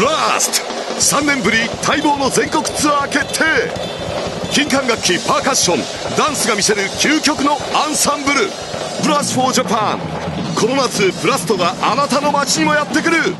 ブラスト3年ぶり待望の全国ツアー決定。金管楽器パーカッション。ダンスが見せる究極のアンサンブル。ブラスフォージャパンこの夏ブラストがあなたの街にもやってくる。